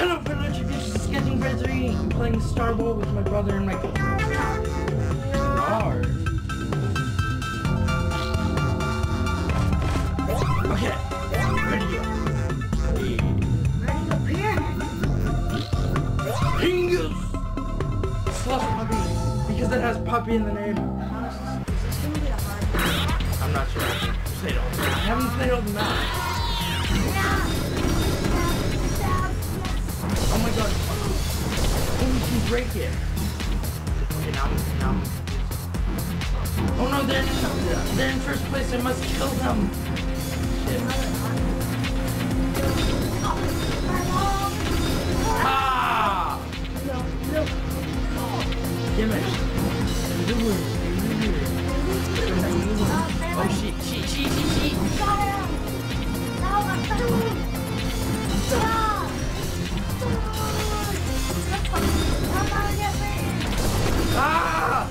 Hello, Financial Futures is getting busy playing Starwhal with my brother and my Star. Okay, ready go. Ready to appear? Pingus! Slush Puppy, because it has puppy in the name. This I'm not sure. I haven't played all the maps. Break it. Okay, now, now. Oh no, they're in, they're in first place. I must kill them. Shit. Ah! Damn it. Oh, she. Ah!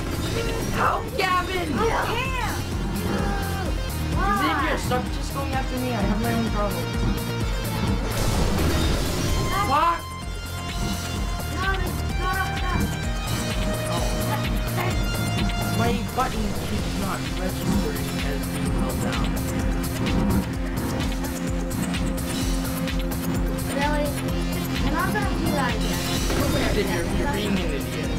Help, Gavin! Xavier, stop just going after me. I have my own problems. Fuck! My button keeps not registering as being held down. Really? I'm not gonna do that again. Xavier, you're being an idiot.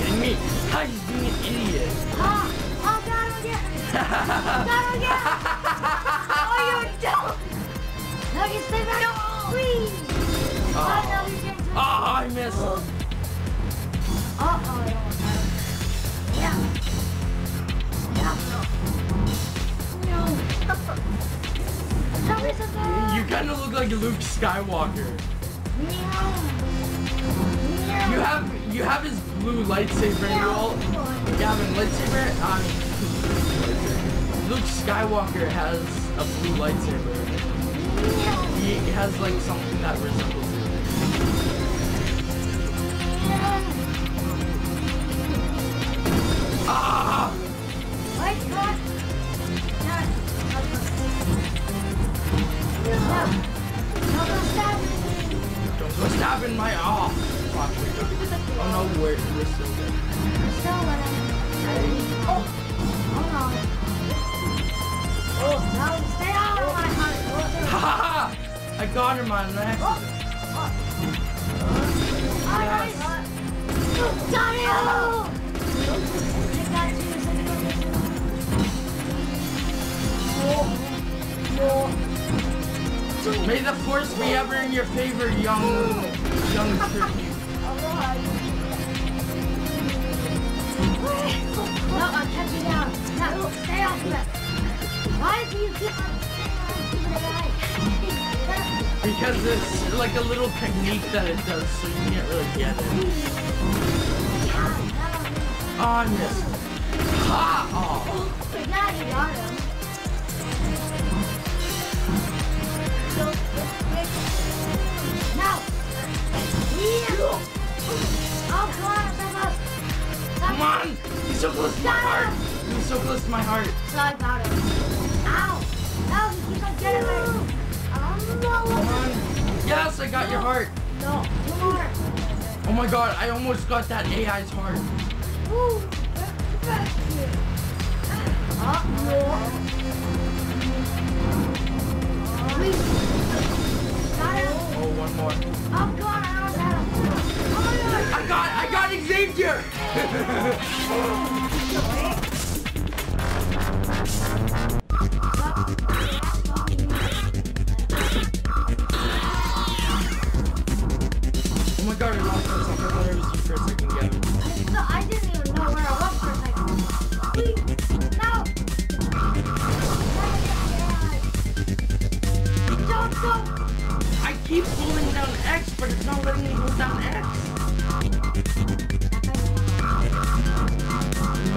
Getting me. Ah, he's being an idiot. Oh, got him again. Got him again. Oh, you're dumb. No, you stay back. No. Please. Oh, Oh, no, getting to oh I missed. Uh-oh, I almost him. Yeah. Yeah. No. Something. You kind of look like Luke Skywalker. Meow. You have you have his blue lightsaber and you all Gavin lightsaber. I mean, Luke Skywalker has a blue lightsaber. He has like something that resembles it. Ah! Don't go stabbing my! Fuck. Oh no, we're we're still good. Still winning. Oh. Oh, no. Oh, no, stay out of my. Ha ha! I got him on an accident. Alright. Got! Got May the force be ever in your favor, young young turkey. No, I'm catching down. No, stay off of. Why do you keep on? Because it's like a little technique that it does, so you can't really get it. Oh, I missed. Ha! Oh. Yeah, you got him. Now. Yeah. Oh, come on, Stefan. Come on! He's so close to my heart! He's so close to my heart. So I got him. Ow! Ow, he keeps on getting me. Um, no. Come on. Yes, I got your heart. No, more. Oh my god, I almost got that AI's heart. Ooh. Oh, no. Got him. Oh, one more. Oh, on, I almost had him. Oh my god. I got, I got oh my god, I lost myself. I thought it was you for a second. No, I didn't even know where I was for a second. No! Don't go! I keep holding down X, but it's not letting me hold down X.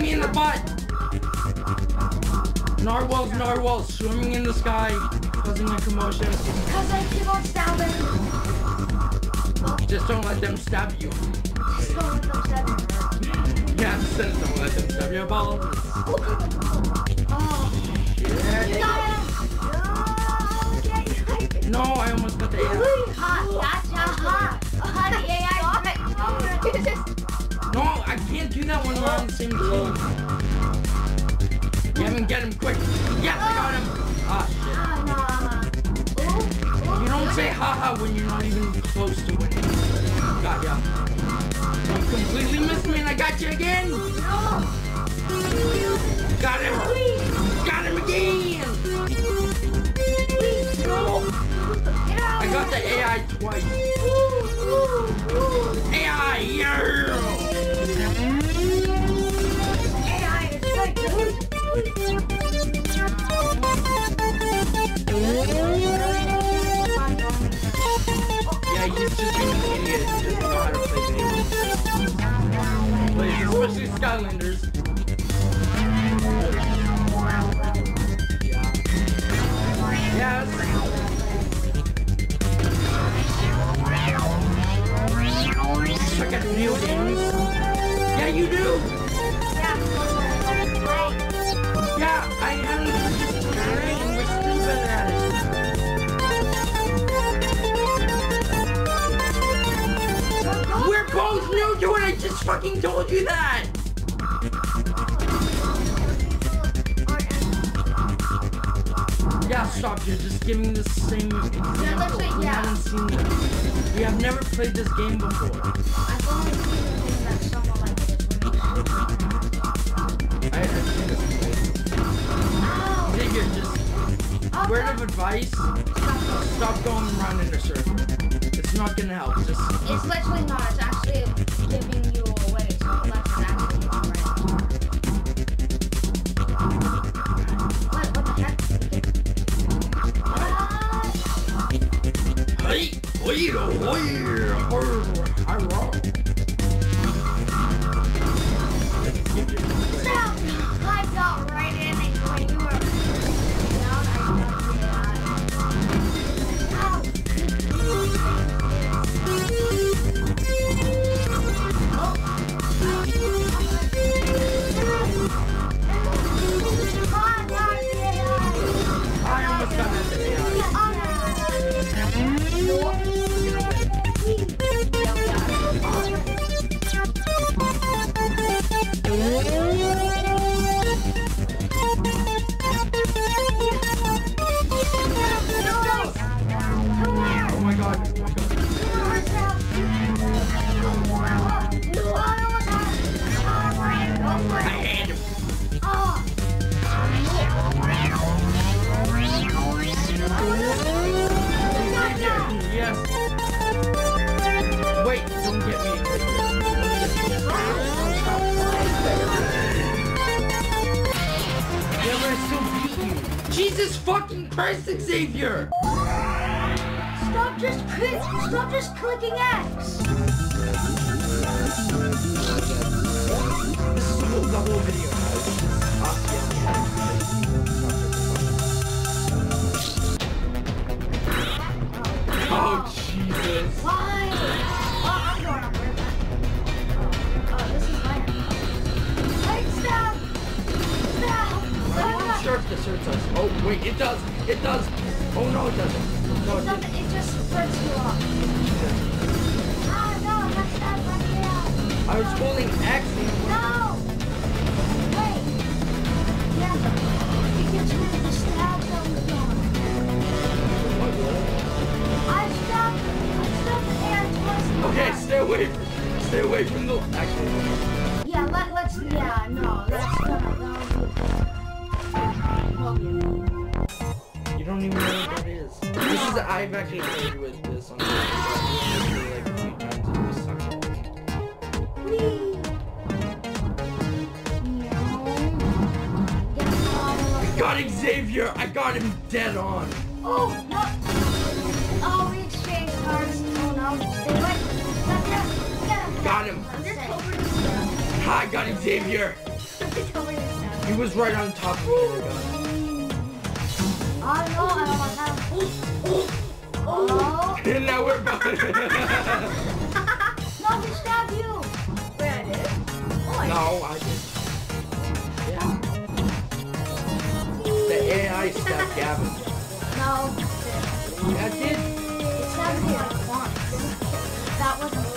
me in the butt. Narwhals, narwhals, swimming in the sky, causing a commotion. Because I keep on stabbing. Just don't let them stab you. Just don't let them stab me. Yeah, just don't let them stab your balls. Oh. Yeah. No, I almost got the AI. Hot, gotcha, hot. Can't do that when we're on the same. Get him, get him quick. Yes, I got him. Ah, shit. You don't say haha when you're not even close to winning. Got ya. You completely missed me and I got you again. Got him. Got him again. I got the AI twice. AI. Yeah, We're stupid at it. We're both new to it. I just fucking told you that. Yeah, stop. You're just giving the same example. literally- We yeah. haven't seen this. We have never played this game before. Word of advice, stop going around in a circle. It's not gonna help. Just It's literally not. It's actually Christ, got Xavier. I got him dead on. Oh, no! Oh, we exchanged cards. Oh, no. Stay away. Get him. Get. Got him. Undercover. Ha, I got Xavier. Something over your side. He was right on top of me. and I got. Oh no, I don't want that. Oh. And now we're about no, he stabbed you. Wait, I did? Oh, I No, I did. The AI stabbed Gavin. No. It did. It stabbed me like once. That wasn't.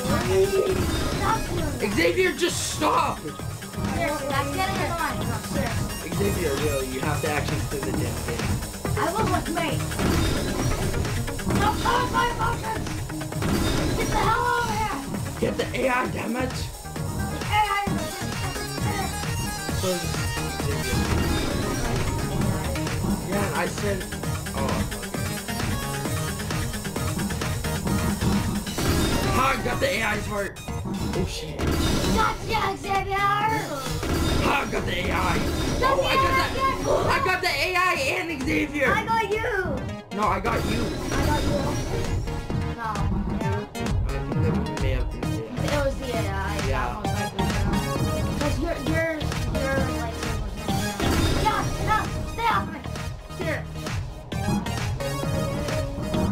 Xavier, just stop! Seriously, that's getting annoying. No, seriously. Xavier, really, you have to actually play the damn game. I will with me. Don't cause my emotions! Get the hell over here! Get the AI, damn it! The AI is So, Yeah, I said. Oh. Ha! Got the AI's heart. Oh shit. Gotcha, Xavier! Ha! Got the AI. Oh, I got the. I got the AI and Xavier. I got you! No, I got you. I got you. No, uh, yeah. I think that may have been the AI. It was the AI. Here.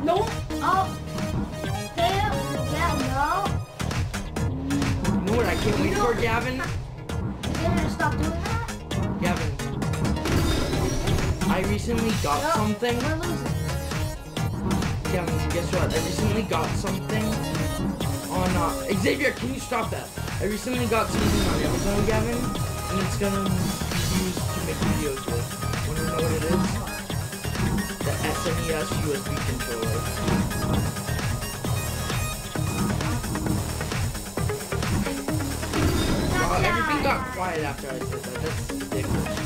No. Oh. Up. Yeah, You know what I can't wait for, Gavin? You're gonna stop doing that? Gavin. I recently got Yep. something. We're losing. Gavin, guess what? I recently got something on uh, Xavier. Can you stop that? I recently got something on Amazon, Gavin, and it's gonna be used to make videos with. Wanna know what it is? The SNES USB controller. Wow, everything got quiet after I said that. That's ridiculous.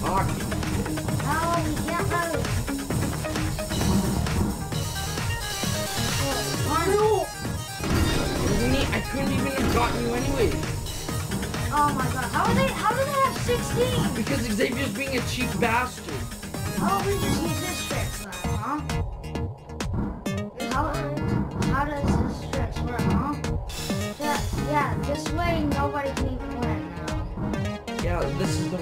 Hockey. Oh, move. Oh, I couldn't even have gotten you anyway. Oh my god. How are they? How do they have 16? Because Xavier's being a cheap bastard. Oh, we just use this tricks then, huh? How, how does this tricks work, huh? Yeah, yeah, this way nobody can even win now. Yeah, this is the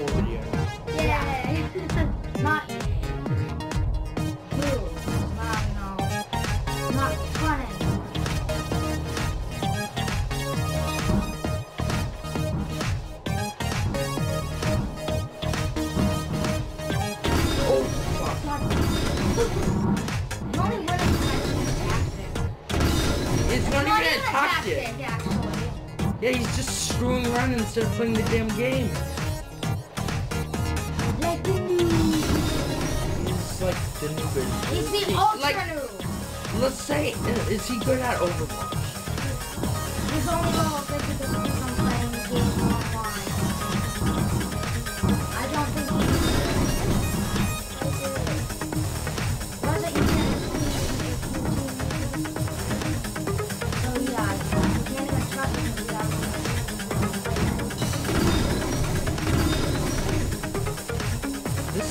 playing the damn game. Like the new. He's like the noob. He's the He- ultra Like, noob. let's say, uh, is he good at Overwatch?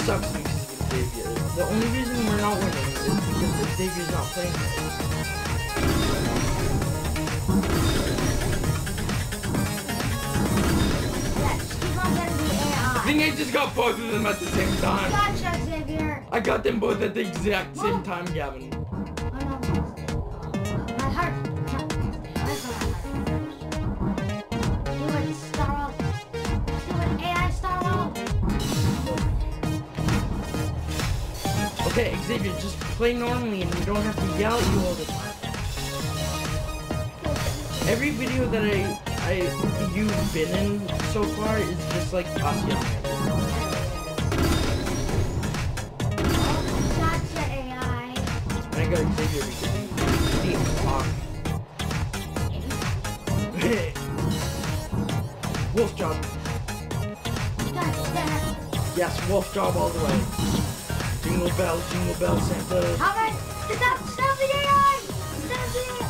Sucks because of Xavier. The only reason we're not winning is because Xavier's not playing it. Yeah, just keep on getting the I think I just got both of them at the same time. Gotcha, Xavier. I got them both at the exact same time, Gavin. Xavier, just play normally and we don't have to yell at you all the time. Every video that I, I, you've been in so far is just like us yelling at you. Gotcha, AI. And I got Xavier because he, wolf job. Yes, wolf job all the way. Jingle bell, jingle bell, Santa. How about stop, stop the AI? Stop the AI.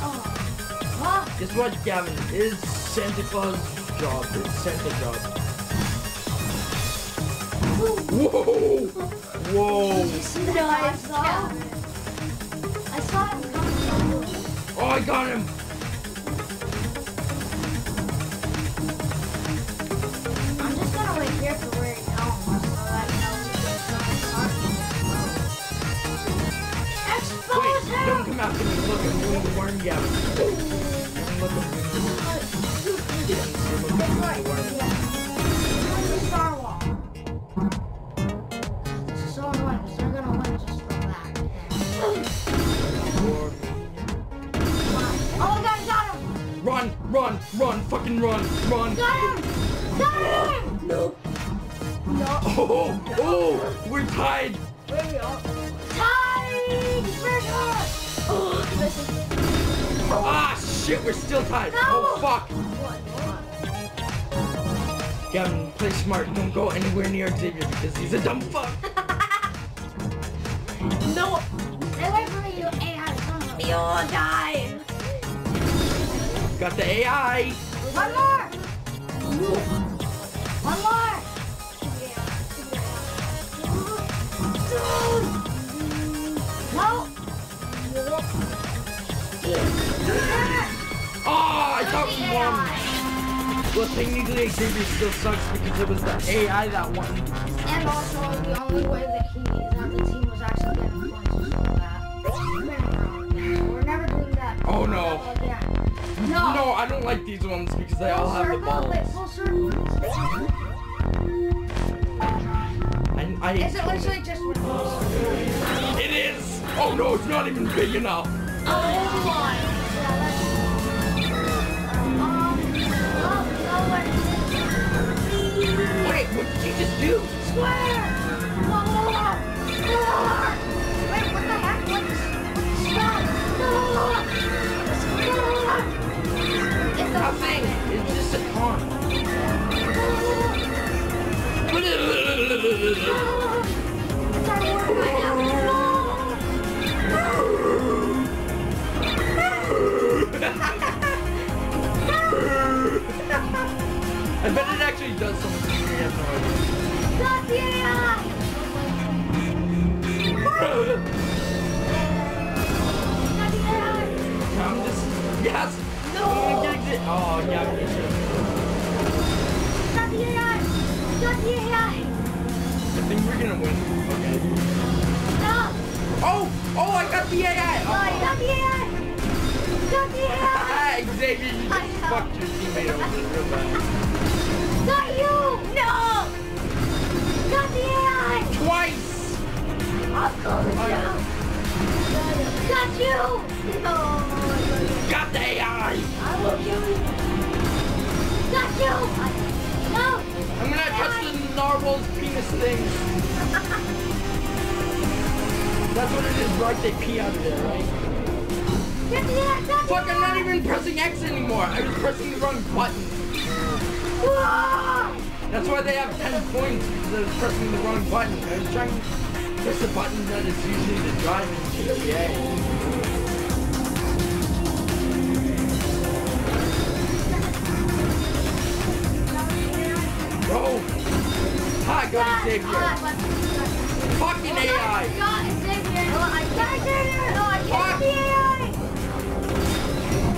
Oh. Guess what, Gavin? It is Santa Claus' job. It's Santa's job. Whoa! Whoa! Did you see that? I saw. I saw him coming. Oh, I got him! The worm. Where's the Starwhal? This is so annoying because they're gonna win just from that. Worm. Oh my god, got him! Run, run, run, fucking run, run. Got him! Got him! No. No. Oh, oh, we're tied. Where we are? Tied! Treasure! Oh. Ah, shit, we're still tied. No. Oh, fuck. What? Gavin, play smart. Don't go anywhere near Xavier because he's a dumb fuck. No! Stay away from me, you AI son of a- You're dying! Got the AI. One more! One more! No! Oh, I thought we won. Well, technically Xavier still sucks because it was the AI that won. And also, the only way that he, that the team was actually getting points was that. We're never doing that. Oh, no. No! No, I don't like these ones because they all have the circle? Balls. full circle? And I. Is it literally just with? It is. Oh no, it's not even big enough. Oh, my. What did you just do? Square! More! More! Wait, what the heck? What's... Stop! More! Square! It's Nothing. It's just a taunt. It's our word right now. You! No! Got the AI! I will kill you! Got you! No! I'm gonna touch the narwhal's penis things. That's what it is, right? They pee out of there, right? AI! Fuck, I'm not even pressing X anymore. I was pressing the wrong button. That's why they have 10 points, because I was pressing the wrong button. I was trying to press the button that is usually the drive in got Xavier. Fucking AI!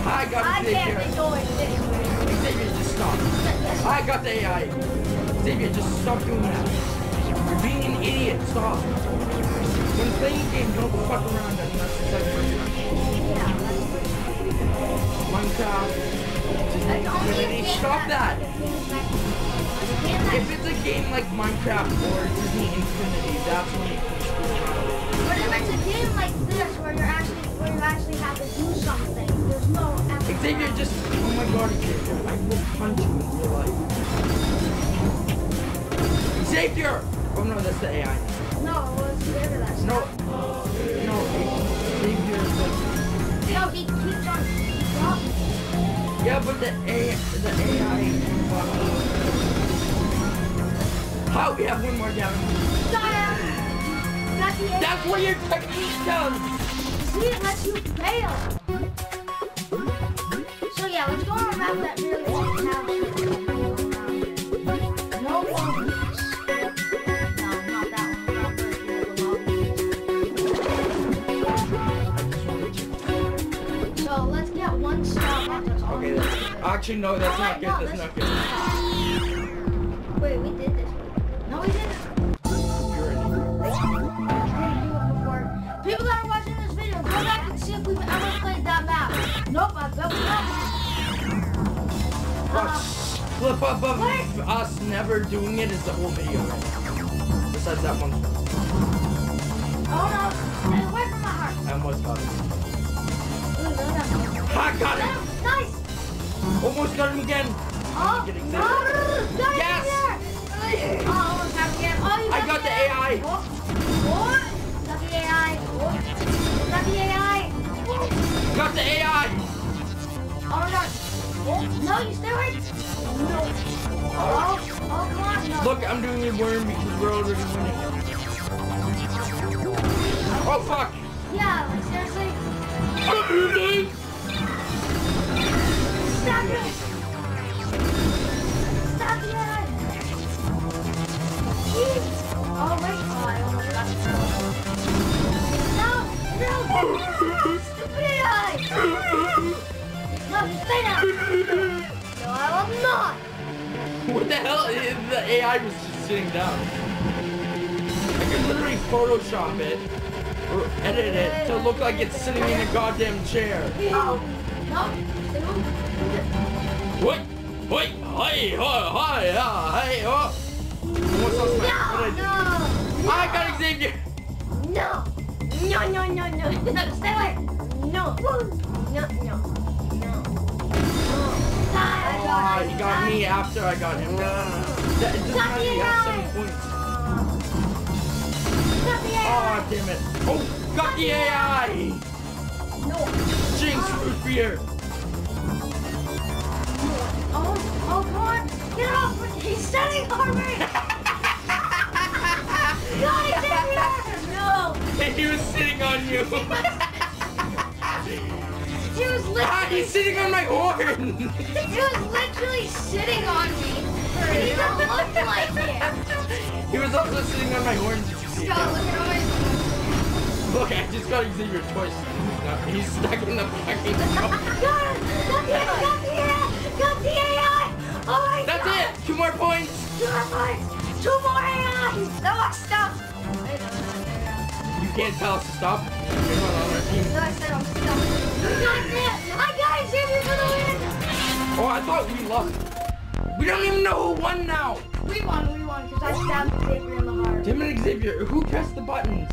Hi, got it, Xavier. I can't enjoy Xavier, just stop. I got the AI. Xavier, just stop doing that. You're being an idiot. Stop. When playing game, don't fuck around unless it's like Minecraft. Stop that. Like Minecraft or Disney Infinity, that's when can screw around. But if it's a game like this where you're actually where you actually have to do something, there's no effort. Xavier, just oh my god, Xavier, I will punch you in real life. Xavier! Oh no, that's the AI. No, it's whatever that's No, no, Xavier is like No, he keeps on dropping. Yeah, but the A, the AI. How we have one more down. Got him! Got the That's what your technique does. See, it lets you fail. So yeah, let's go on a that really doesn't No lobbies. No, not that one. Not very good So let's get one. Oh, that's Okay, that's actually no, that's Oh, not good. That's not good. Nope, I up. Of Wait. us never doing it is the whole video Besides that one. oh no, stay away from my heart. I almost got it. Ooh, at that. I got him! Nice. Almost got him again! Oh, no, it Yes. Oh, almost got it again. Oh, I got, the AI. Oh, what? Got the AI. Got the AI. Got the AI! Oh no. Oh, no, you stay away. No. Oh, oh, come on. No. Look, I'm doing a worm because we're already winning. Oh fuck! Yeah, like seriously. Stop it. Stop. Jeez. Oh, wait. Oh, I almost got it. No, no. Stupid AI. No, you stay down. No, I will not. What the hell? is- The AI was just sitting down. I could literally Photoshop it or edit it to look like it's sitting in a goddamn chair. No. No. Moving. Wait, hi, hi, hi, hi, hey, oh. Almost lost my, what did I do? No. I got Xavier. No. No, no, no, no. No, stay away. No. No, no. No. No. Oh, he got me after I got him. That, it doesn't matter, you have seven points. Oh, damn it. Oh, got the AI. No. Jinx, ah. root beer. Oh, oh, come on. Get off. He's setting on me. No, he's in here. No. he was sitting on you. He was ah, literally, he's sitting on my horn. he was literally sitting on me. He don't look like it. he was also sitting on my horn. Did you see Scott, it? look at him. Look, I just got Xavier twice. No, he's stuck in the fucking Got it. Got the AI. Got the AI. Got the AI. Oh my That's God. it. Two more points. Two more points. Two more AIs. No, I can't tell us to stop. You're on our team. no. I said I'm stopped. Got it. I Xavier for the win. Oh, I thought we lost. We don't even know who won now. We won, we won, because I stabbed Xavier in the heart. Tim and Xavier, who pressed the buttons?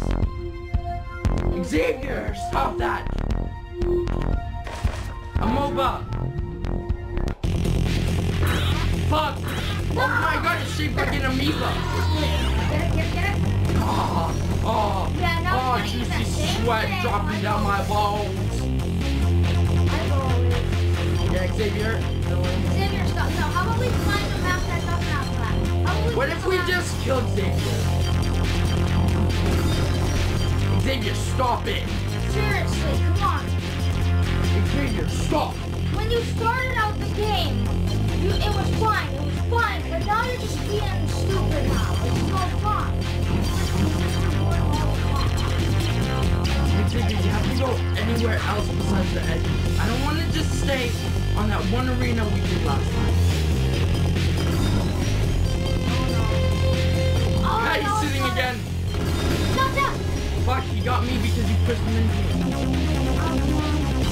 Xavier, stop that. Amoeba. Fuck. Oh my god, it's shaped like an amoeba. Oh, oh, Yeah, oh, juicy sweat dropping down my balls. Yeah, Xavier. Xavier, stop. No, how about we find the map that doesn't have that? How about we What if we just killed Xavier? Xavier, stop it. Seriously, come on. Xavier, stop. When you started out the game, you, it was fine, it was fine, but now you're just being stupid now. It's no fun. Xavier, you have to go anywhere else besides the edges. I don't want to just stay on that one arena we did last time. Oh, Ah, he's no, sitting again. Stop that! Fuck, he got me because you pushed him into me.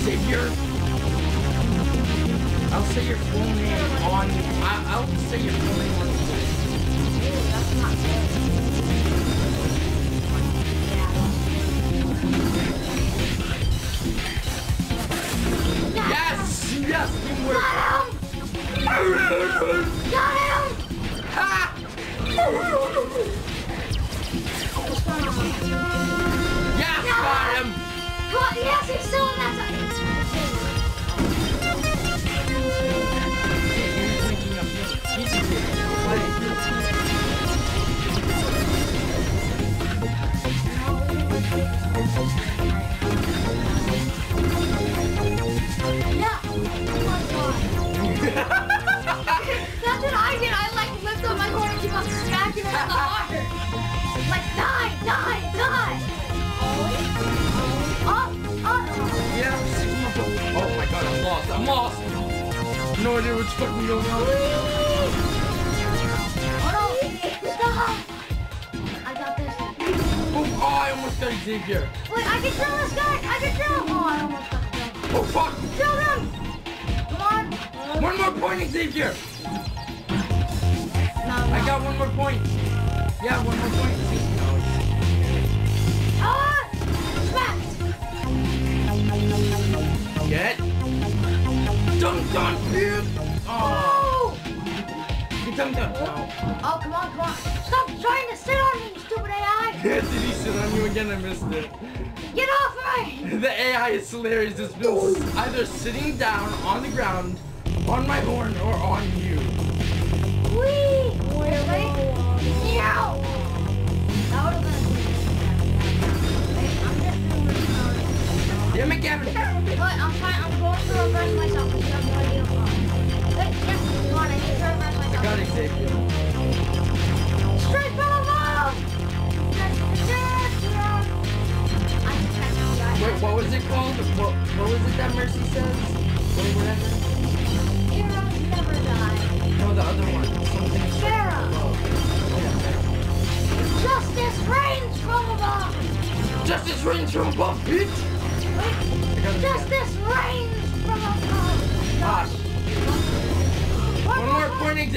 Xavier. I'll say your full name on. I, I'll say your full name on. Ew, that's not good. Yes! Yes! Teamwork! Got him! Got him! Ah! What's? Yes! Got him! Yes, he's still in that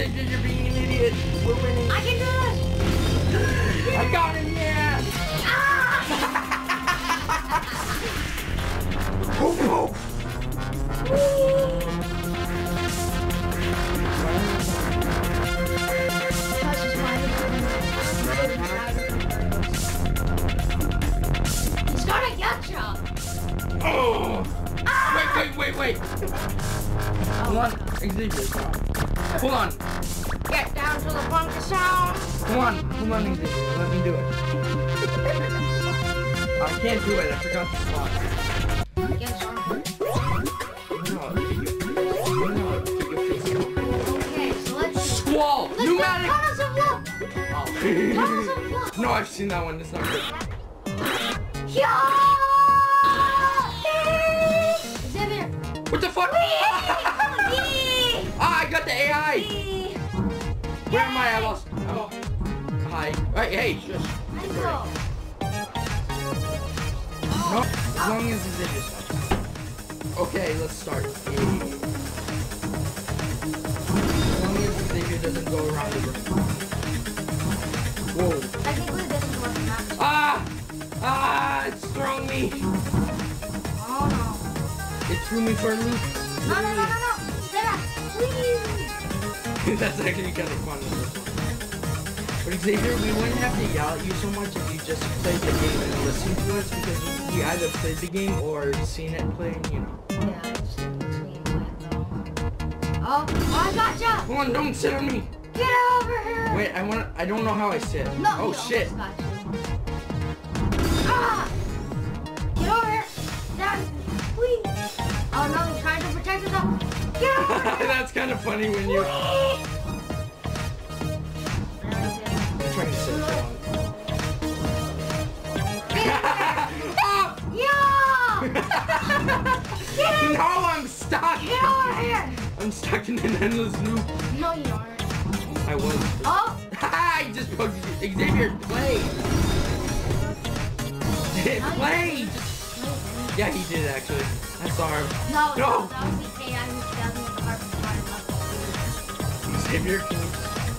You're being an idiot. We're winning. I can do this! I got him, seen that one. It's not good. What the fuck? Ah, I got the AI! Where am I? I lost. Oh. Hi. Hey, hey, go. No, as long as Xavier stops. Okay, let's start. As long as Xavier doesn't go around the room. Ah! It's throwing me! Oh no. It threw me for a loop. no. No, no, no, no! Sarah, please! That's actually kind of fun. But Xavier, we wouldn't have to yell at you so much if you just played the game and listened to us because we either played the game or seen it playing, you know. Yeah, I just didn't see though. Oh, oh, I gotcha! Come on, don't sit on me! Get over here! Wait, I want I don't know how I sit. No, oh shit. Oh no, he's trying to protect himself! Here! That's kind of funny when you Whee! There he is. I'm trying to sit down. Ah! Yeah! No, I'm stuck! Get over here! I'm stuck in an endless loop. No, you aren't. I was. Oh! I just poked you. Xavier, play! play! Yeah, he did actually. I saw him. No, No. that was the AI who doesn't the carpet part Xavier, can you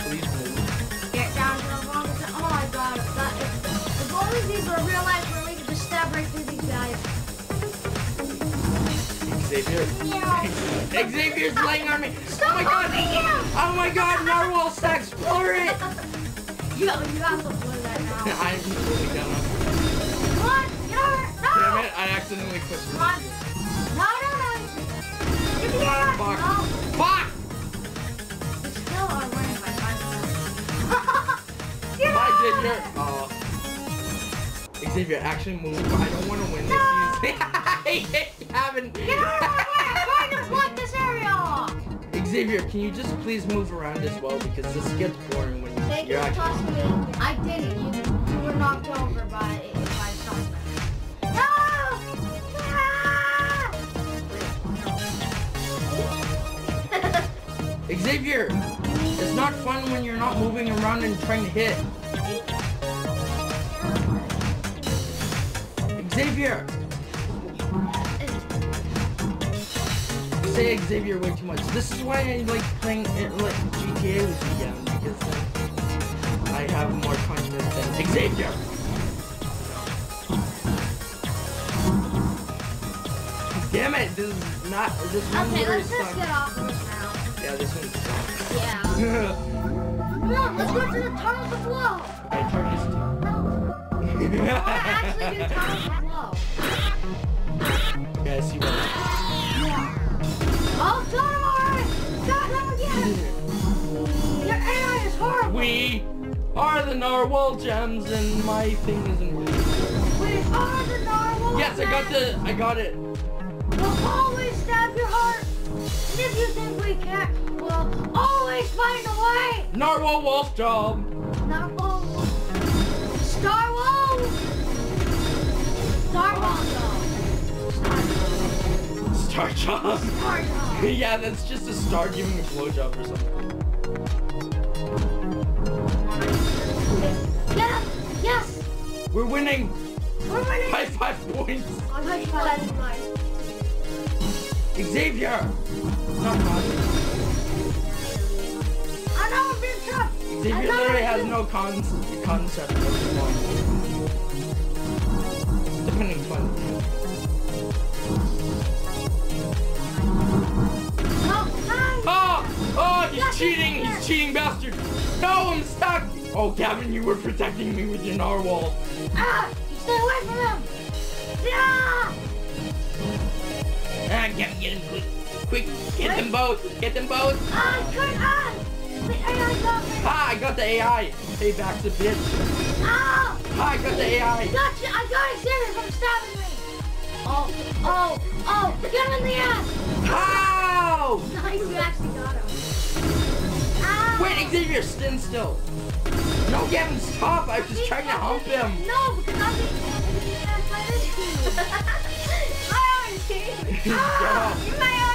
please move? Get down to the wrong. Oh my god. That, if, if these were real life where we could just stab right through these guys. Xavier. Xavier's laying on me. Stop oh my god. Oh my god, narwhal stacks, explore it! You, you have to play that now. I'm completely down. Damn it, I accidentally pushed Come it. on. No, no, no. Get the air. Fuck. No. Fuck! We still are winning by five minutes. get Bye, over! Xavier. Oh. Xavier, actually move. I don't want to win this No. season. I hate having. Get over my way! I'm trying to block this area off! Xavier, can you just please move around as well because this gets boring when Thank you you're for actually. me. I didn't. You, you were knocked over by, Xavier, it's not fun when you're not moving around and trying to hit. Xavier, say Xavier way too much. This is why I like playing it, like GTA with you again because then I have more confidence than Xavier. Damn it! This is not. This one's Okay, let's just get off. Yeah, this one's stuck. Yeah. Come on, let's go to the tunnels of love. turn this No. I want to actually do tunnels of love. Okay, I see what. Yeah. Oh, got! Got him again! Your AI is horrible! We are the narwhal gems, and my thing isn't working. We are the narwhal Yes, I got the. I got it. And if you think we can't, we'll always find a way. Narwhal wolf job. Narwhal. Star Wolf. Star Wolf. Star job. Star Wolf. yeah, that's just a star giving a blowjob or something. Yes! Yes! We're winning We're winning! by five points. High five. Xavier. I know I'm being trapped. Xavier literally has no con concept of fun. Depending fun. No, hi. Oh! Oh, he's cheating! He's cheating bastard! No, I'm stuck! Oh, Gavin, you were protecting me with your narwhal. Ah! Stay away from him. Yeah! Ah, Gavin, get him quick. Quick, get them both. Get them both. Ah, good on. The AI got me. Ha, I got the AI. Payback's a bitch. Ah! Ha, I got the AI. Gotcha! I got Xavier from stabbing me! Oh, oh, oh! Get him in the ass! How? Nice, you actually got him. Ah! Wait, Xavier, stand still. No, Gavin, stop. I was just trying to hump him. No, because I'm attacked by this team. my own team! Ah! My own teammate is evil!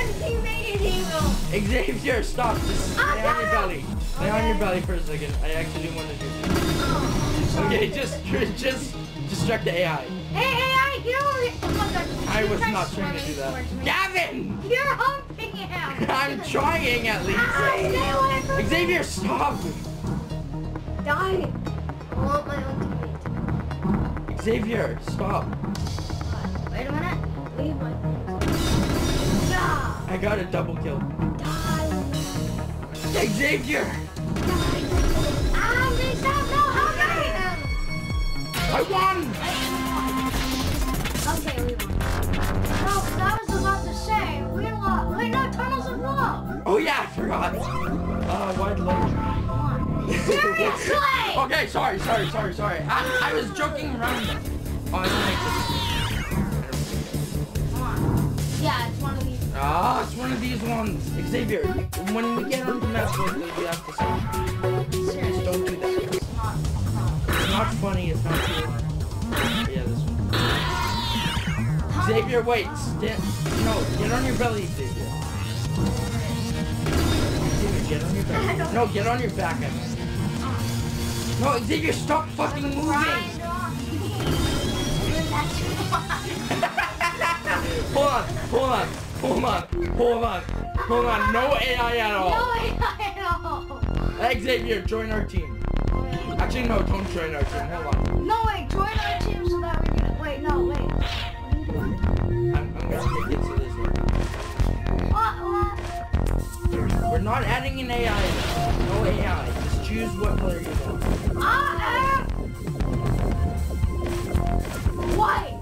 Xavier, stop. Just Ah, lay on your belly. Lay on your belly for a second. I actually want to do this. Oh. Okay, just, just distract the AI. Hey, AI, get over here! Oh my god. I was not trying to do that. Gavin! You're humping him! I'm trying at Ah, least. stay away. Xavier, stop! Die! I want my own teammate. Xavier, stop. Wait a minute. Leave my! I got a double kill. Die! Xavier! Die! Ah, they stop! No, help me! I won! Okay, we won. No, I was about to say, we lost. Wait, no, Tunnels of Love! Oh yeah, I forgot. Uh, wide load. Seriously! Okay, sorry, sorry, sorry, sorry. I, I was joking around. Oh, I Come on. Yeah, it's one of these. Ah, it's one of these ones. Xavier, when we get on the map you, have to just Seriously. don't do that. It's not. Funny, it's not cool. Yeah, this one. Xavier, wait, stand. No, get on your belly, Xavier. Xavier, get on your belly. No, get on your back, I mean. No, Xavier, stop fucking moving! Hold on, hold on, hold on, hold on, hold on. No AI at all. No, all. I know. Xavier, join our team. Actually, no, don't join our team. Hold on. No, wait, join our team so that we can. Wait, no, wait. What are you doing? I'm, I'm gonna make it so this one. What? What? We're not adding an AI. No AI. Just choose what player you want. I am white.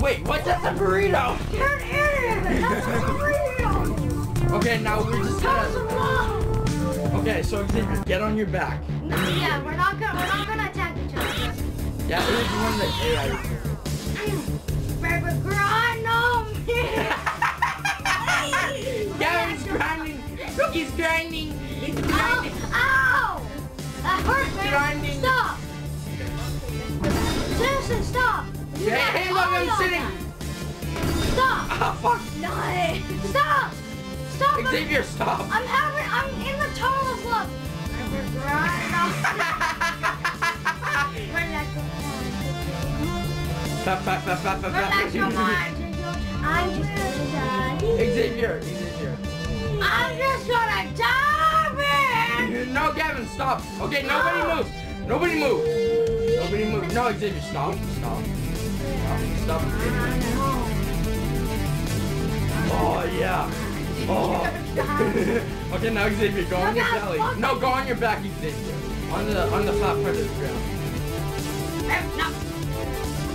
Wait, what? That's a burrito. You're an idiot! That's a burrito! Okay, now we're just gonna. Okay, so Xavier, get on your back. No, yeah, we're not gonna, we're not gonna attack each other. Yeah, it was one that AI. Grind on me! Gavin's grinding. Cookie's grinding. He's grinding. Ow! Ow! That hurt, man! Grinding. Stop! Seriously, stop! You hey, look, oh, I'm sitting. Stop! Ah, fuck. No! Stop! Stop! I'm- Xavier, stop. I'm having. I'm in the tunnel of love. Fap, fap, fap, fap, fap, Relax your mind. I'm just gonna die. Xavier, Xavier. I'm just gonna die, No, Gavin, stop. Okay, nobody move. Nobody move. Nobody move. No, Xavier, stop. Stop. Stop. Stop. Oh, yeah. Oh. okay, now Xavier, go on your belly. No, go on your back, Xavier. On the on the flat part of the ground.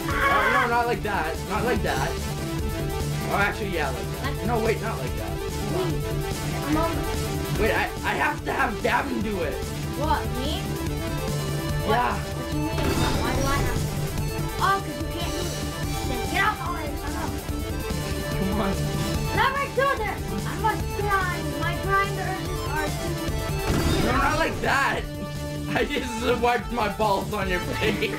Oh, no, not like that. Not like that. Oh, actually, yeah, like that. No, wait, not like that. Wait, I, I have to have Gavin do it. What, me? Yeah. What do you mean? Why, why do I have to? Oh, because you Come on. Let me do this. I must grind. My grinders are too... No, not like that. I just wiped my balls on your face.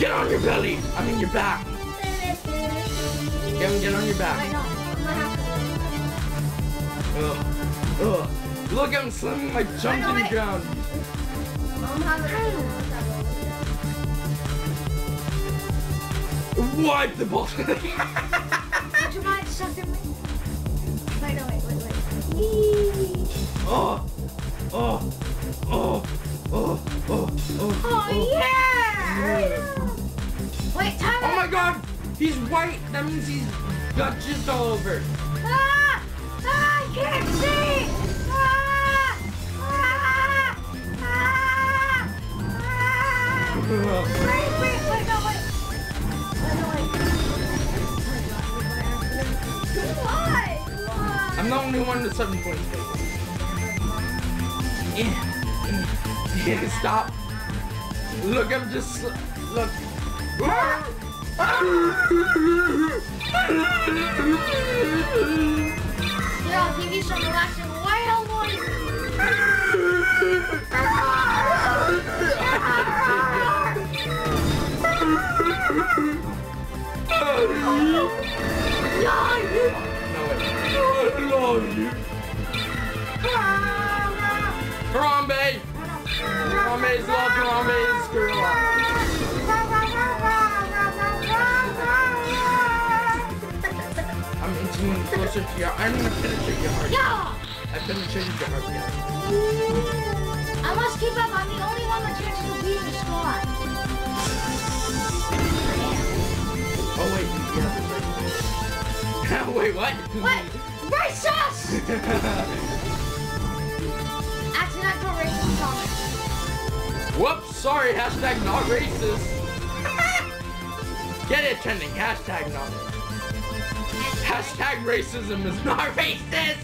Get on your belly. I mean your back. Gavin, get on your back. know. I'm gonna. Ugh. Ugh. Look, I'm slamming my junk to the ground. Wipe the balls. Would you mind sucking me? Wait, no, wait, wait, wait. Yee. oh. Oh. Oh. Oh. Oh. Oh. Oh, yeah! Wait, time Oh my god! He's white! That means he's got jizz all over. Ah! Ah! I can't see! Ah! Ah! Ah! Ah! Wait, wait, wait, no, wait. Wait, Why? Why? I'm the only one with seven points. Yeah. Yeah, Stop. Look, I'm just. Look. Here, I'll give you some relaxing whale noise. No, wait. Harambe! Harambe's love, Harambe's girl. I'm inching closer to your. I'm gonna penetrate your heart. Yeah! I penetrated your heart. Yeah. I must keep up. I'm the only one with chance to be in the squad. Oh wait, yeah. wait, what? What? Racist! Accidental racist comment. Whoops, sorry, hashtag not racist. Get it trending, hashtag not. Hashtag racism is not racist.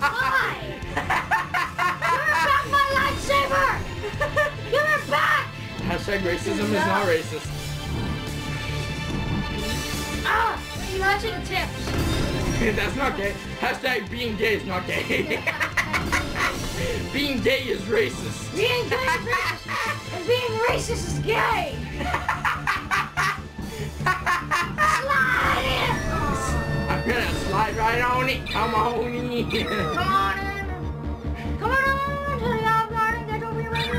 Why? Back my lightsaber! Back! Hashtag racism is not racist. Ah! The tips. That's not gay. Hashtag being gay is not gay. being gay is racist. Being gay is racist. And being racist is gay. Slide. I'm gonna slide right on it. Come on in. Come on in. Come on on to the Olive Garden. Get your free bread.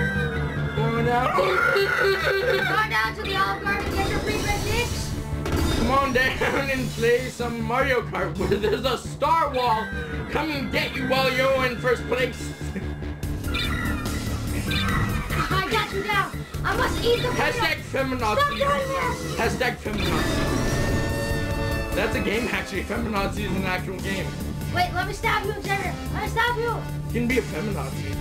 Going out. Come on down to the Olive Garden. Get your free. Come on down and play some Mario Kart where there's a star wall. Come and get you while you're in first place. I got you down. I must eat the Hashtag Stop doing this. Hashtag feminazi. That's a game actually. Feminazi is an actual game. Wait, let me stab you, Xavier. Let me stab you. You can be a feminazi.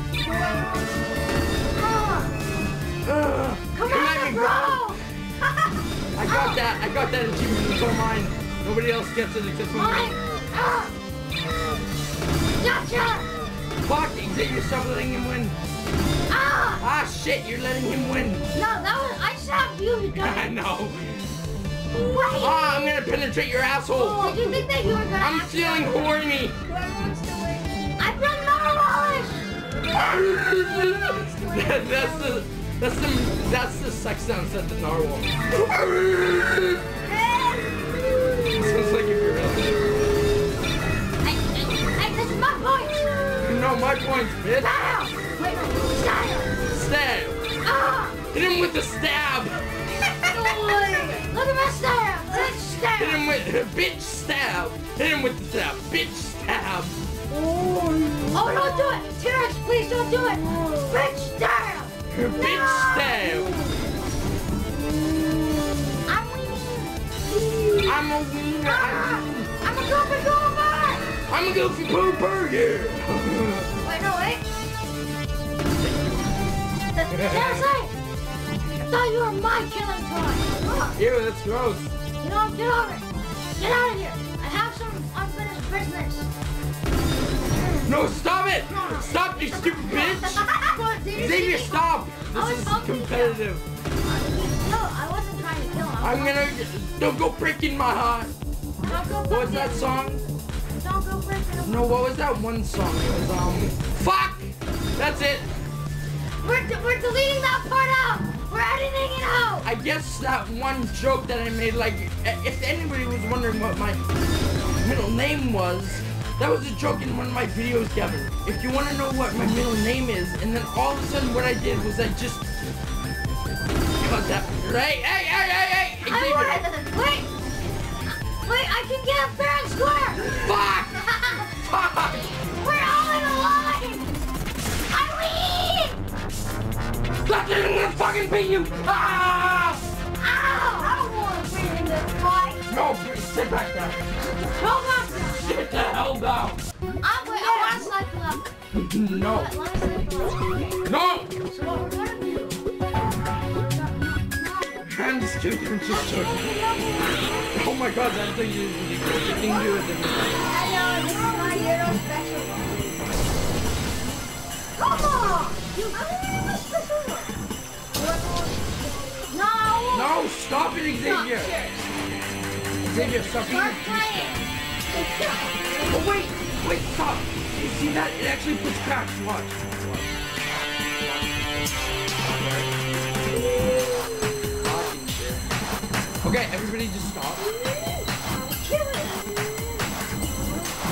Come on, bro. I got that. I got that achievement. It's all mine. Nobody else gets it except for me. Gotcha. Fuck, stop letting him win. Ah. Ah, shit, you're letting him win. No, that was I stabbed you. You I know. Wait. Ah, I'm gonna penetrate your asshole. Did you think that you were gonna? I'm feeling horny. I'm from that's the that's the that's the sex sounds at the narwhal. Sounds like gorilla. Hey, hey, hey, this is my point. No, my point's bitch. Style. Wait, style. Stab. Ah. Hit him with the stab. Look at my style. Bitch stab. Hit him with bitch stab. Hit him with the stab. Bitch stab. Oh, don't do it. T-Rex, please don't do it. Bitch style. Bitch stab. I'm winning. I'm a wiener. Ah, I'm, a goofy goober. I'm a goofy pooper. Yeah. Wait, no, wait. Seriously? I thought you were my killing toy. Ew, that's gross. you know, get over it. Get out of here. I have some unfinished business. No, stop it! Stop, you stupid bitch! Xavier, stop! This is talking to you. competitive. No, I wasn't trying to kill him. I'm gonna. Don't go breaking my heart. Don't go What was that song? Don't go breaking. No, what was that one song? It was, um. Fuck! That's it! We're, we're deleting that part out. We're editing it out. I guess that one joke that I made, like, if anybody was wondering what my middle name was, that was a joke in one of my videos, Kevin. If you want to know what my middle name is, and then all of a sudden what I did was I just cut that. Right? Hey, hey, hey, hey! I Xavier. wanted Wait. Wait, I can get it fair and square. Fuck! Fuck! we're all in a line. I win. Stop letting this fucking beat you! Ah! Ow. I don't want to win in this fight. No, sit back down. No, Master. Sit the hell down. I'm wait, I want to slide the level. No. Let me slide the. No! So what we're gonna do? I'm just joking. I'm just joking. Oh my god, that thing is ridiculous. The thing you with I know, this is my hero special. Come on! You couldn't even special No! No, stop it, Xavier. Xavier, stop Start being playing! Oh wait, wait, stop. You see that? It actually puts cracks. Watch. Watch. Okay, everybody just stop.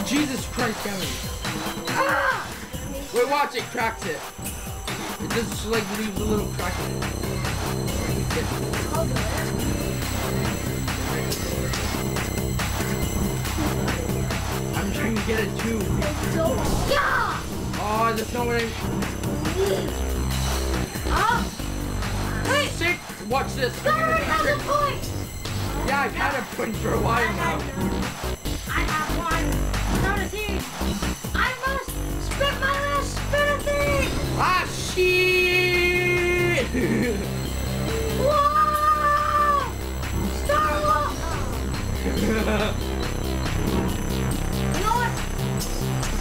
Jesus Christ, Kevin. Ah! Wait, watch it, cracks it. It just like leaves a little crack in it. Get it too. So, yeah! Oh, not what I. Ah! Wait! Sick. Watch this. Someone has a point! Yeah, I've had a point for a while now. I have one. Notice here. I must spit my last spit of thing! Ah, shit! Whoa! Star Wars!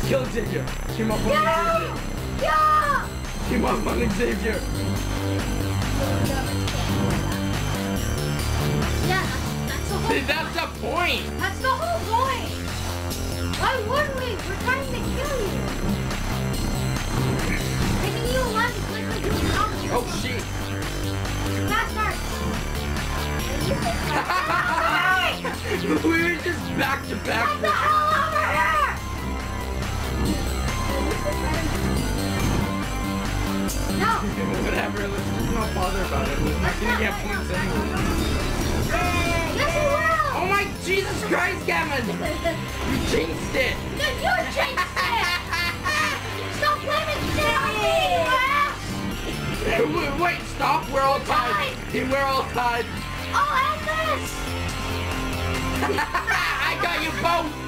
Kill Xavier. Team up on Yeah! Xavier. Yeah! Team up on Xavier. Yeah, that's the whole See, that's the point. That's the whole point! Why would we? We're trying to kill you! Making you alive is literally doing your opposite. Oh shit. Fast march! we were just back to back. Get the hell over here! No! Whatever, let's just not bother about it. We're not gonna get points anyway. Yes, you will! Oh my Jesus Christ, Gavin! You jinxed it! No, you jinxed it! Stop blaming shit on me, you ass! Wait, stop, we're all tied. We're all tied. I'll! I got you both!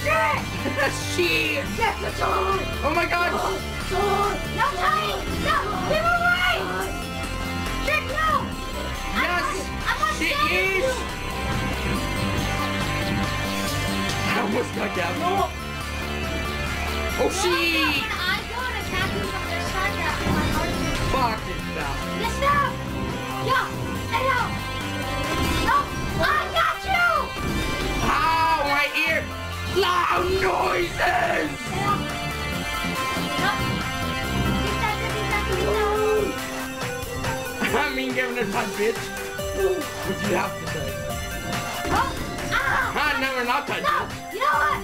Shit! Get the! Oh my god! No tying! No! Give away! Shit, no! Yes! I'm stopping yes! you! I almost got Gavin. No! Oh When shit! I go and attack you from this side, my heart is- Fuck it. Yes, no! Yeah! No! I got loud noises! I mean, giving it my bitch. What you have to say? Oh, ah, I never not it. You know what?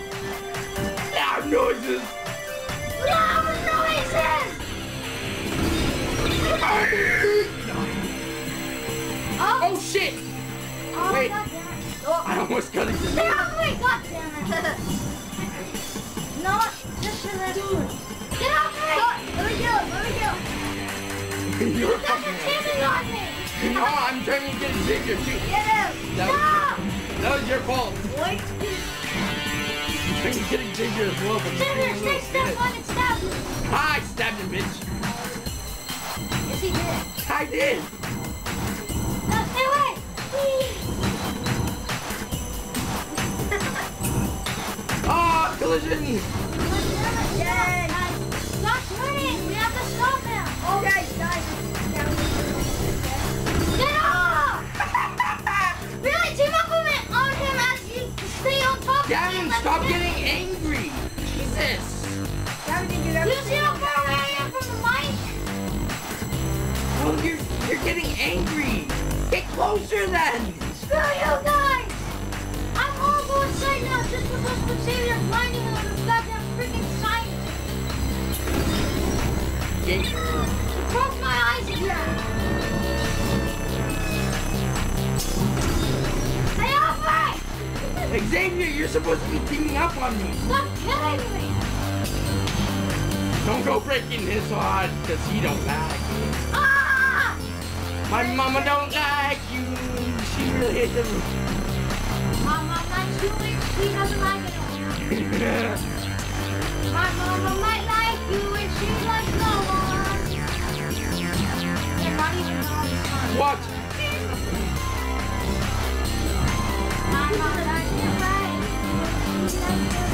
Loud noises. Loud noises. oh. oh shit! Oh, Wait. God damn it. Oh, I almost got it. Stay off me! God damn it! no, this is it. Get off me! Let me go, let me go. You're You're fucking. teaming on me! No, I'm trying to get Xavier too. Get him! That was, that was your fault. Wait. I'm trying to get Xavier as well, but Xavier, he's stay step one and stab me. Ah, I stabbed him, bitch. Yes, he did. I did. No, stay away! Ah, collision. Yay! Stop winning! We have to stop him! Okay. Get off! really, team up on him as you stay on top Gavin, stop getting angry. Jesus. You see how far away I am from the mic? Oh, you're you're getting angry. Get closer then. Screw you guys! The Xavier blinding me with a goddamn freaking sign. It broke my eyes again. Stay off me! Xavier, you're supposed to be teaming up on me. Stop killing me! Don't go breaking his heart, cause he don't like you. Ah! My mama don't like you. She really hates him. My mom likes you she doesn't like it. My mama might like you and she likes no one. They're not even on the sun. what? My mom likes you right. She likes you.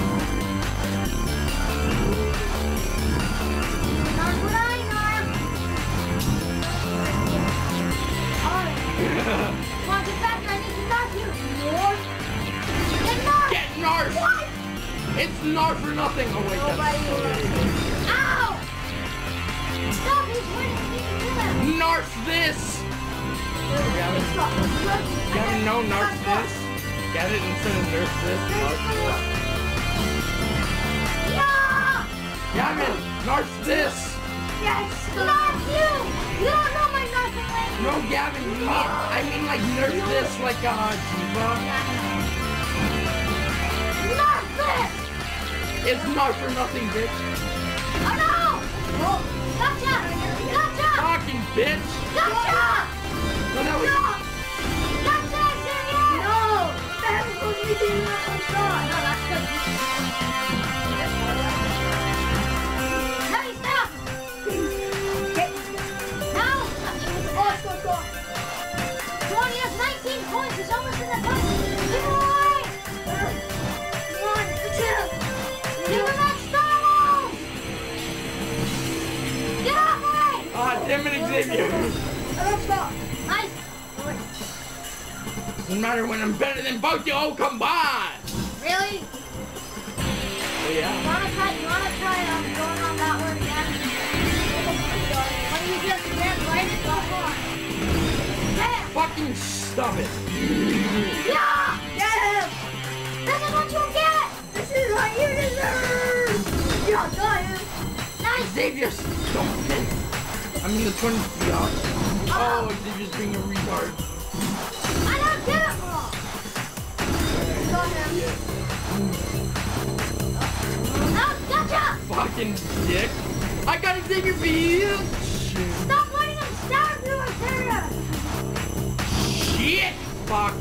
Not what I know. Alright. Come on, get back. I need to knock you. North. Get north. Get Narf. What? It's Narf for nothing. Oh wait, Ow! Stop, he's winning. You can kill him. Narf this. Gavin, no Narf this. Gavin, instead of Nerf this, Narf this. Yeah! Gavin, Narf this. Yes! Not you! You don't know my nothing language! No, Gavin, you mean, I mean like Nerf this like uh, Diva. It's not for nothing, bitch. Oh no! Oh, gotcha! Gotcha! Fucking bitch. Gotcha! No, that was... No! Gotcha, Xavier! No! That was supposed to be up! No, that's good. When I'm better than both you all combined. Really? Oh, You yeah. wanna try? You wanna try um, going on that word again? When you just ran right, for it. Bam! Fucking stop it. Yeah! Get him! This is what you get! This is what you deserve! Yeah, got him! Nice! Xavier, stop it. I'm in the 20 yacht. Oh, Xavier's being a retard. Got him! Oh, gotcha! Fucking dick. I got Xavier bitch. Stop letting him stab through our area! Shit. Fuck.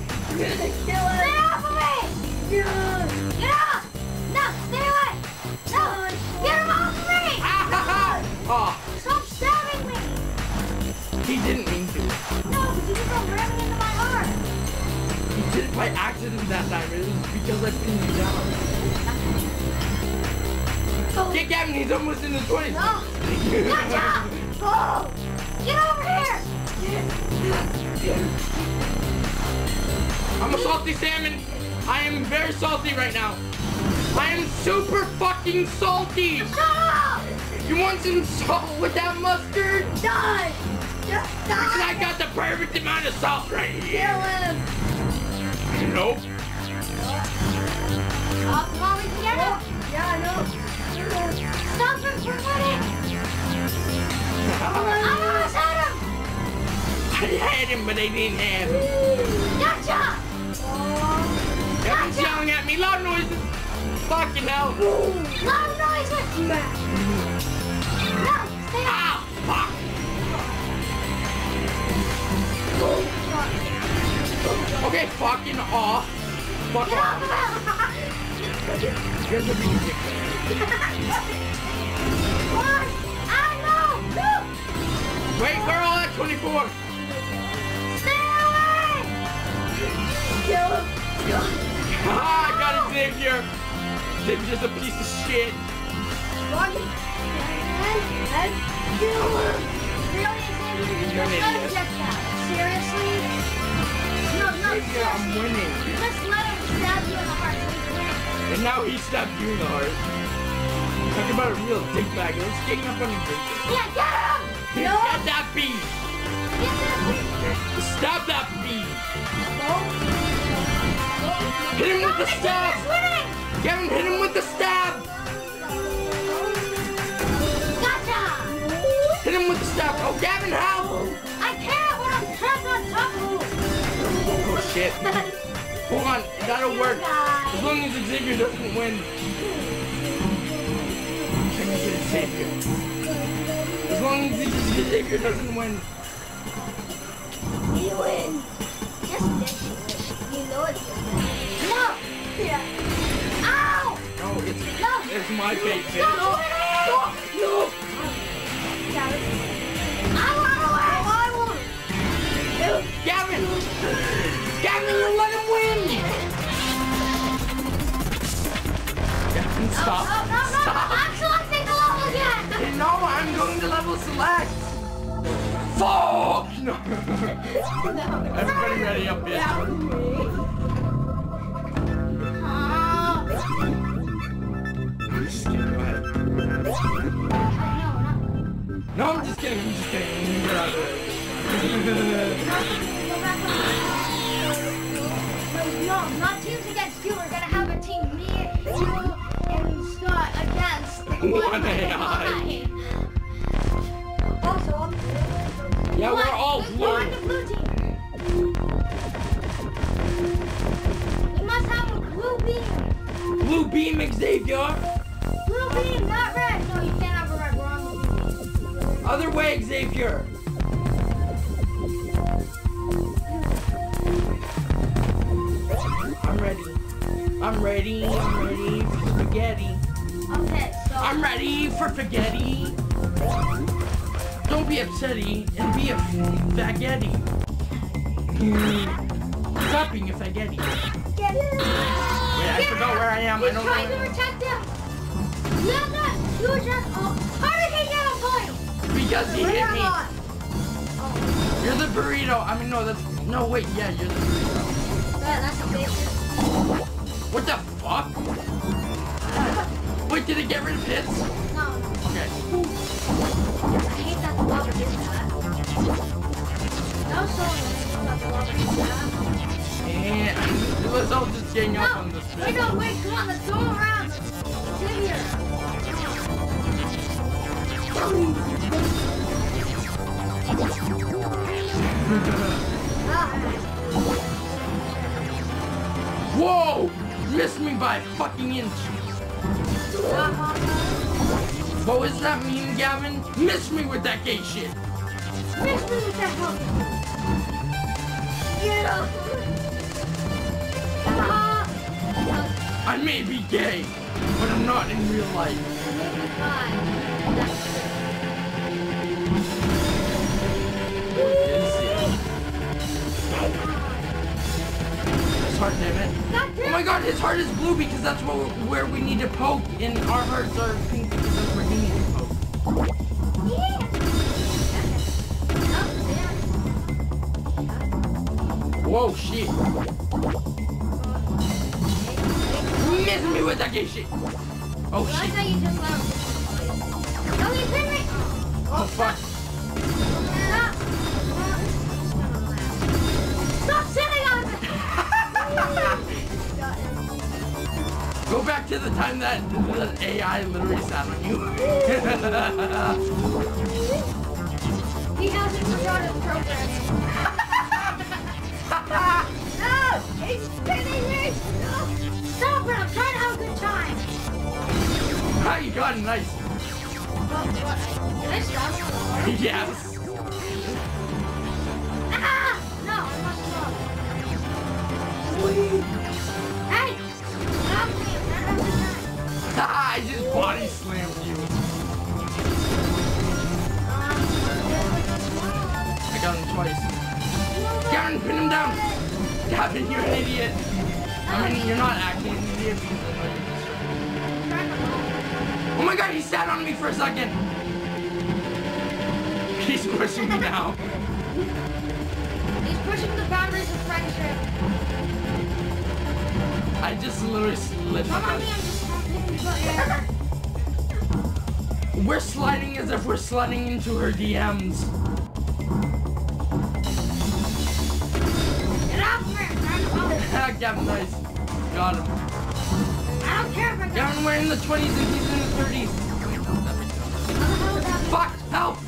Stay off of me! Get off! By accident that time. It was because I pinned you down. Oh, Get Gavin, he's almost in the 20s. no! Gotcha! Oh! Get over here! I'm a salty salmon. I am very salty right now. I am super fucking salty. Stop! You want some salt with that mustard? Die! Just Because die. I got the perfect amount of salt right Kill here. him. Nope. Yeah, I know. Stop him. I had him. But I didn't have him. Gotcha. Kevin's yelling at me. Loud noises. Fucking hell. Loud noises. No, stay. Ow. Fuck. Okay, fucking off. Fuck Get off. off of him. Here's the music. One. I know. Two. Wait, girl at 24. Stay away. Kill him. Ah, I got it, Xavier. Xavier's a piece of shit. Run. And, and kill him. Really, Xavier? You You're an just idiot. Seriously? No, I'm winning. You just let him stab you in the heart. so. And now he stabbed you in the heart. Talk about a real dickbag. Let's gang up on him. Yeah, get him. No. Get that bee. Get. Stab that bee. Hit him with the stab. Gavin, hit him with the stab. Gotcha. Hit him with the stab. Oh, Gavin, help. Shit. Hold on. That'll work. As long as Xavier doesn't win. Can I get Xavier? As long as Xavier doesn't win. You win. Just bitch. You know it's No. Yeah. Ow. No, it's No. it's my fate. Stop winning. No. I stop. No, no, no. Stop. I'm selecting the level again. No, I'm going to level select. Fuck! No. Everybody ready up here? Oh. I'm just kidding. Go ahead. No, no. No, I'm just kidding. I'm just kidding. Get out of there. On. No, not One AI. Also, Yeah, we're all blue. blue team. You must have a blue beam. Blue beam, Xavier. Blue beam, not red. No, you can't have a red. We're on the blue beam. Other way, Xavier. I'm ready. I'm ready. I'm ready for spaghetti. I'm ready for spaghetti. Don't be upsetty and be a spaghetti. Stop being a spaghetti. Wait, I forgot where I am. I He's don't trying to know. protect him. Yeah. You were just. Oh, how did he get a point? Because he hit me. on. You're the burrito. I mean, no, that's. No, wait, yeah, you're the burrito. Yeah, that's a big What the? Wait, did it get rid of hits? No, Okay. I hate that the lava did that. That was so annoying that the lava did that. And let's all just gang up on No, this wait, no, wait, come on, let's go around. Let's here. Whoa! Missed me by a fucking inch. What does that mean, Gavin? Miss me with that gay shit. Miss me with that hook. Get up. Ah. I may be gay, but I'm not in real life. Is it? Heart, damn it. Oh my god, his heart is blue because that's what, where we need to poke, and our hearts are pink because that's where he needs to poke. Whoa, shit. Miss me with that gay shit. Oh, shit. thought you Go back to the time that the AI literally sat on you. he hasn't forgotten his program. no! He's spinning me! No! Stop it! I'm trying to have a good time! How you got nice? Well, I stop? yes! Ah, I just body slammed you. I got him twice. Gavin, pin him down. Gavin, you're an idiot. I mean, you're not actually an idiot you're. Oh my god, he sat on me for a second. He's pushing me now. He's pushing the boundaries of friendship. I just literally slid Come on, me, I'm just air. We're sliding as if we're sliding into her DMs. Get off me! I'm trying to hold it. Gavin, nice. Got him. I don't care if I got Gavin, we're in the 20s and he's in the 30s. How the hell would that be? Fuck, help!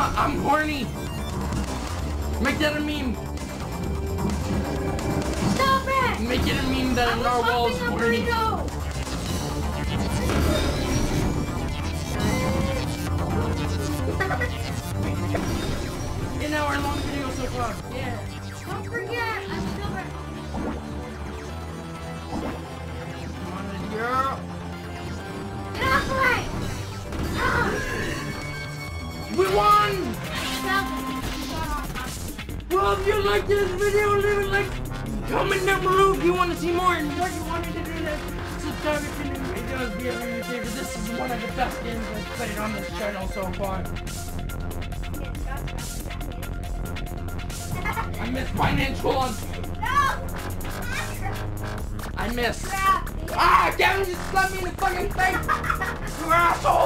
I'm, horny. Make that a meme. Stop it! Make it a meme that a was narwhal's horny. burrito! An hour long video so far. Yeah. You liked this video, leave a like. Comment down below if you want to see more. And if you want me to do this, subscribe if you're new. Videos be a favorite. This is one of the best games I've played on this channel so far. I missed financial on. I missed. Ah, Gavin just slapped me in the fucking face. You asshole.